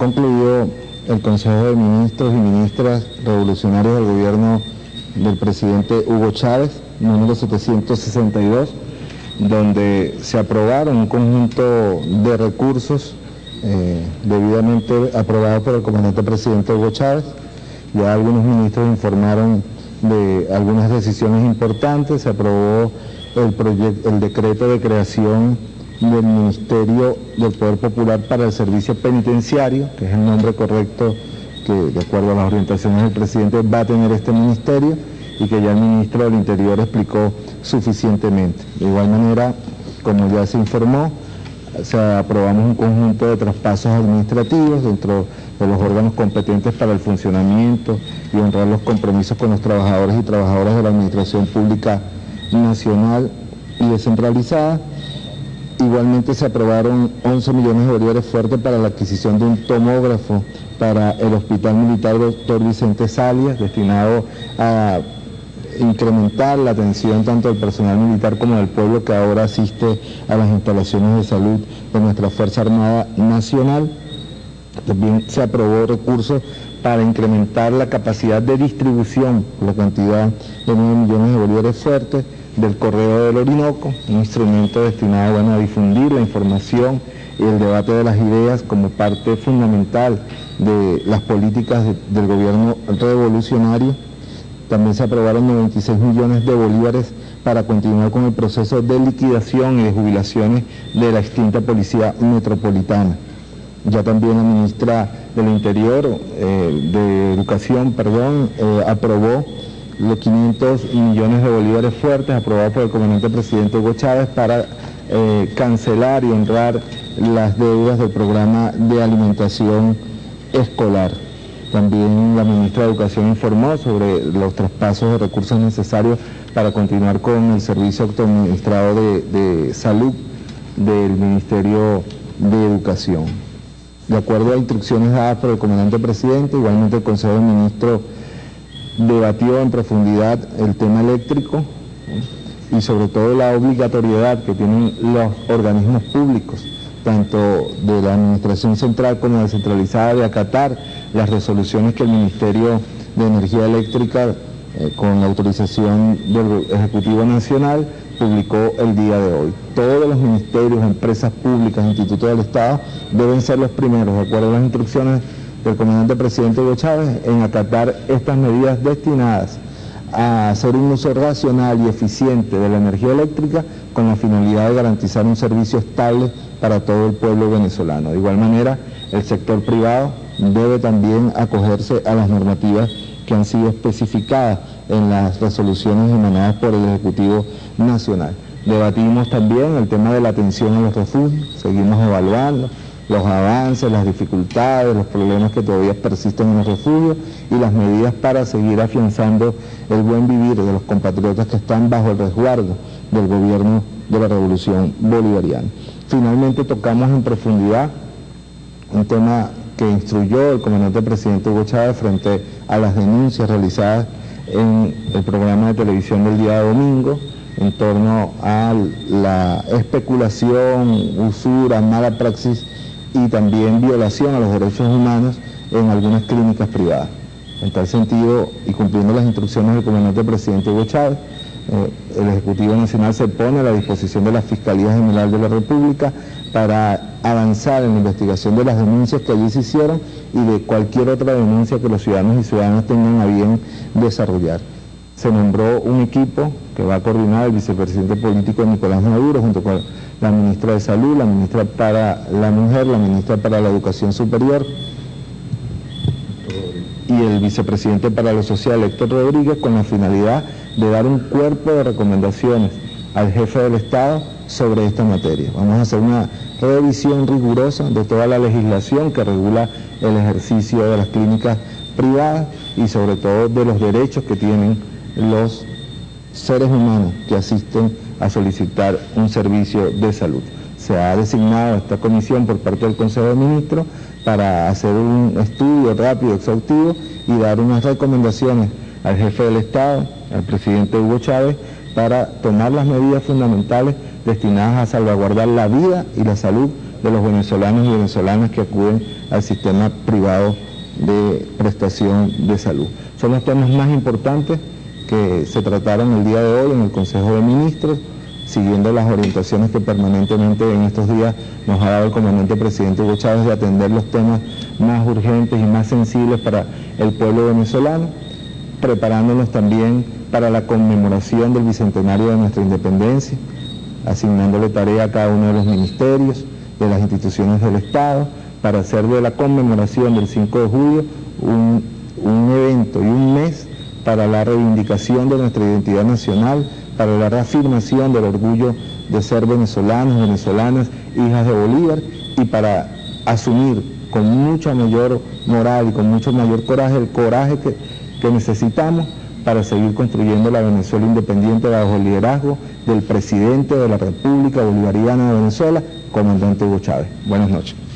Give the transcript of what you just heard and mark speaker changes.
Speaker 1: concluido el Consejo de Ministros y Ministras Revolucionarios del Gobierno del presidente Hugo Chávez, número 762, donde se aprobaron un conjunto de recursos eh, debidamente aprobados por el comandante presidente Hugo Chávez. Ya algunos ministros informaron de algunas decisiones importantes, se aprobó el, el decreto de creación del Ministerio del Poder Popular para el Servicio Penitenciario, que es el nombre correcto que de acuerdo a las orientaciones del presidente va a tener este ministerio y que ya el ministro del Interior explicó suficientemente. De igual manera, como ya se informó, se aprobamos un conjunto de traspasos administrativos dentro de los órganos competentes para el funcionamiento y honrar los compromisos con los trabajadores y trabajadoras de la Administración Pública Nacional y descentralizada Igualmente se aprobaron 11 millones de bolívares fuertes para la adquisición de un tomógrafo para el Hospital Militar Doctor Vicente Salias, destinado a incrementar la atención tanto del personal militar como del pueblo que ahora asiste a las instalaciones de salud de nuestra Fuerza Armada Nacional. También se aprobó recursos para incrementar la capacidad de distribución, la cantidad de 9 millones de bolívares fuertes del Correo del Orinoco, un instrumento destinado a difundir la información y el debate de las ideas como parte fundamental de las políticas del gobierno revolucionario. También se aprobaron 96 millones de bolívares para continuar con el proceso de liquidación y de jubilaciones de la extinta Policía Metropolitana. Ya también la ministra del Interior, eh, de Educación, perdón, eh, aprobó los 500 millones de bolívares fuertes aprobados por el comandante presidente Hugo Chávez para eh, cancelar y honrar las deudas del programa de alimentación escolar. También la ministra de Educación informó sobre los traspasos de recursos necesarios para continuar con el servicio autoadministrado de, de salud del Ministerio de Educación. De acuerdo a instrucciones dadas por el comandante presidente, igualmente el Consejo de Ministros debatió en profundidad el tema eléctrico y sobre todo la obligatoriedad que tienen los organismos públicos, tanto de la Administración Central como descentralizada, de acatar las resoluciones que el Ministerio de Energía Eléctrica, eh, con la autorización del Ejecutivo Nacional, publicó el día de hoy. Todos los ministerios, empresas públicas, institutos del Estado deben ser los primeros, de acuerdo a las instrucciones del comandante presidente Hugo Chávez en acatar estas medidas destinadas a hacer un uso racional y eficiente de la energía eléctrica con la finalidad de garantizar un servicio estable para todo el pueblo venezolano. De igual manera, el sector privado debe también acogerse a las normativas que han sido especificadas en las resoluciones emanadas por el Ejecutivo Nacional. Debatimos también el tema de la atención a los refugios, seguimos evaluando los avances, las dificultades, los problemas que todavía persisten en los refugios y las medidas para seguir afianzando el buen vivir de los compatriotas que están bajo el resguardo del gobierno de la revolución bolivariana. Finalmente tocamos en profundidad un tema que instruyó el comandante presidente Hugo Chávez frente a las denuncias realizadas en el programa de televisión del día domingo en torno a la especulación, usura, mala praxis y también violación a los derechos humanos en algunas clínicas privadas. En tal sentido, y cumpliendo las instrucciones del comandante presidente Hugo Chávez, eh, el Ejecutivo Nacional se pone a la disposición de la Fiscalía General de la República para avanzar en la investigación de las denuncias que allí se hicieron y de cualquier otra denuncia que los ciudadanos y ciudadanas tengan a bien desarrollar. Se nombró un equipo que va a coordinar el vicepresidente político Nicolás Maduro junto con la ministra de Salud, la ministra para la Mujer, la ministra para la Educación Superior y el vicepresidente para lo social, Héctor Rodríguez, con la finalidad de dar un cuerpo de recomendaciones al jefe del Estado sobre esta materia. Vamos a hacer una revisión rigurosa de toda la legislación que regula el ejercicio de las clínicas privadas y sobre todo de los derechos que tienen los seres humanos que asisten a solicitar un servicio de salud. Se ha designado esta comisión por parte del Consejo de Ministros para hacer un estudio rápido, exhaustivo y dar unas recomendaciones al jefe del Estado, al presidente Hugo Chávez, para tomar las medidas fundamentales destinadas a salvaguardar la vida y la salud de los venezolanos y venezolanas que acuden al sistema privado de prestación de salud. Son los temas más importantes que se trataron el día de hoy en el Consejo de Ministros, siguiendo las orientaciones que permanentemente en estos días nos ha dado el comandante presidente Hugo Chávez de atender los temas más urgentes y más sensibles para el pueblo venezolano, preparándonos también para la conmemoración del bicentenario de nuestra independencia, asignándole tarea a cada uno de los ministerios, de las instituciones del Estado, para hacer de la conmemoración del 5 de julio un, un evento y un mes para la reivindicación de nuestra identidad nacional, para la reafirmación del orgullo de ser venezolanos, venezolanas, hijas de Bolívar, y para asumir con mucha mayor moral y con mucho mayor coraje el coraje que, que necesitamos para seguir construyendo la Venezuela independiente bajo el liderazgo del presidente de la República Bolivariana de Venezuela, comandante Hugo Chávez. Buenas noches.